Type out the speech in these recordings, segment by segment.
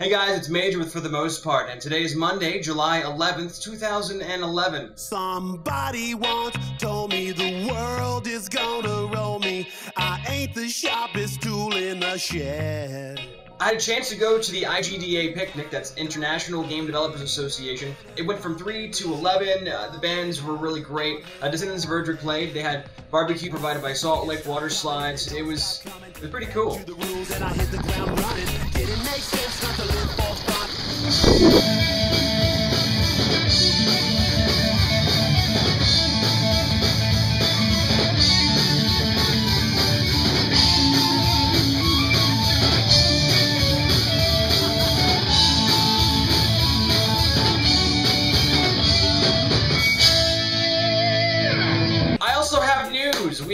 Hey guys, it's Major with For the Most Part, and today is Monday, July 11th, 2011. Somebody once told me the world is gonna roll me. I ain't the sharpest tool in the shed. I had a chance to go to the IGDA picnic, that's International Game Developers Association. It went from 3 to 11. Uh, the bands were really great. Uh, Descendants of Erdrick played. They had barbecue provided by Salt Lick Water Slides. It was, it was pretty cool.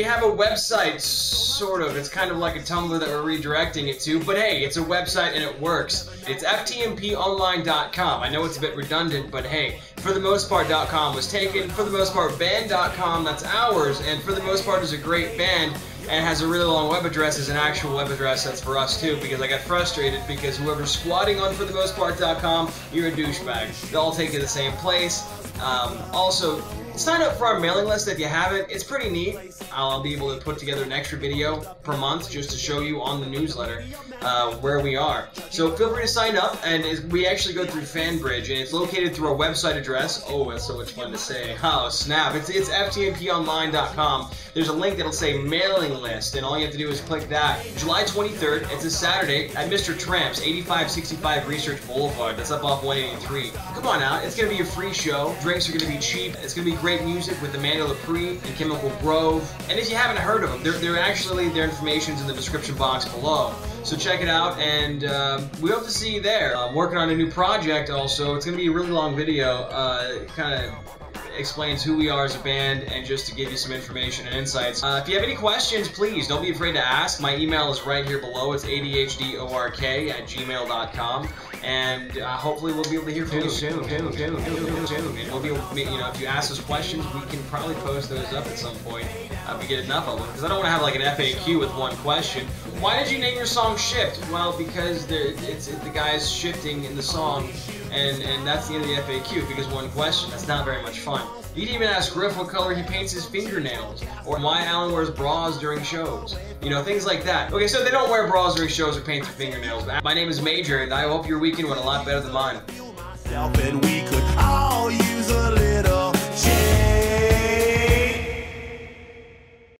Have a website, sort of. It's kind of like a Tumblr that we're redirecting it to, but hey, it's a website and it works. It's ftmponline.com. I know it's a bit redundant, but hey, for the most part.com was taken. For the most part, band.com, that's ours, and for the most part is a great band and has a really long web address as an actual web address that's for us too because I got frustrated because whoever's squatting on for the most part.com, you're a douchebag. They all take you to the same place. Um, also, sign up for our mailing list if you haven't. It's pretty neat. I'll be able to put together an extra video per month just to show you on the newsletter uh, where we are. So feel free to sign up, and we actually go through FanBridge, and it's located through our website address. Oh, that's so much fun to say. Oh, snap. It's, it's ftmponline.com. There's a link that'll say mailing list, and all you have to do is click that. July 23rd, it's a Saturday at Mr. Tramp's, 8565 Research Boulevard. That's up off 183. Come on out. It's going to be a free show. Drinks are going to be cheap. It's going to be great music with Amanda Lepre and Chemical Grove. And if you haven't heard of them, they're, they're actually, their information's in the description box below. So check it out, and um, we hope to see you there. I'm working on a new project also. It's going to be a really long video, uh, kind of explains who we are as a band and just to give you some information and insights. Uh, if you have any questions, please don't be afraid to ask. My email is right here below. It's adhdork at gmail.com. And uh, hopefully we'll be able to hear from you soon, soon, soon, soon, soon. And we'll be able, to- you know, if you ask us questions, we can probably post those up at some point uh, if we get enough of them. Because I don't want to have like an FAQ with one question. Why did you name your song Shift? Well, because there, it's the guy's shifting in the song, and and that's the end of the FAQ. Because one question, that's not very much fun. You can even ask Griff what color he paints his fingernails, or why Alan wears bras during shows. You know, things like that. Okay, so they don't wear bras during shows or paint their fingernails. My name is Major, and I hope your weekend went a lot better than mine.